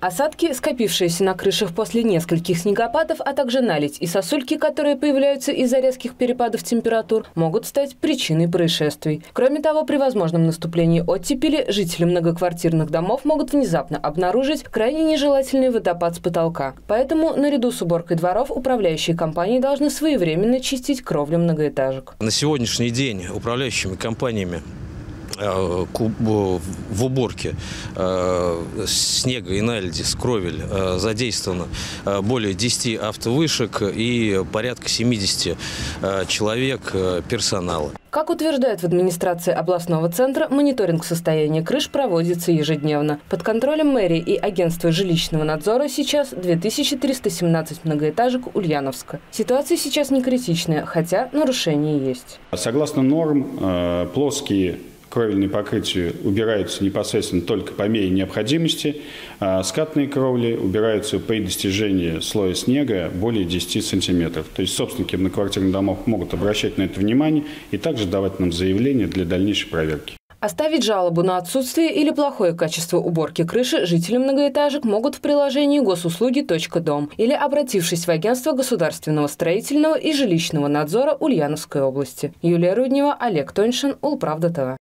Осадки, скопившиеся на крышах после нескольких снегопадов, а также наледь и сосульки, которые появляются из-за резких перепадов температур, могут стать причиной происшествий. Кроме того, при возможном наступлении оттепели жители многоквартирных домов могут внезапно обнаружить крайне нежелательный водопад с потолка. Поэтому, наряду с уборкой дворов, управляющие компании должны своевременно чистить кровлю многоэтажек. На сегодняшний день управляющими компаниями в уборке э, снега и наледи с кровель э, задействовано более 10 автовышек и порядка 70 человек персонала. Как утверждают в администрации областного центра, мониторинг состояния крыш проводится ежедневно. Под контролем мэрии и агентства жилищного надзора сейчас 2317 многоэтажек Ульяновска. Ситуация сейчас не критичная, хотя нарушения есть. Согласно норм, плоские кровельные покрытия убираются непосредственно только по мере необходимости, а скатные кровли убираются при достижении слоя снега более 10 сантиметров. То есть собственники многоквартирных домов могут обращать на это внимание и также давать нам заявление для дальнейшей проверки. Оставить жалобу на отсутствие или плохое качество уборки крыши жители многоэтажек могут в приложении госуслуги.дом или обратившись в Агентство государственного строительного и жилищного надзора Ульяновской области. Юлия Руднева, Олег Тоньшин, Улправда ТВ.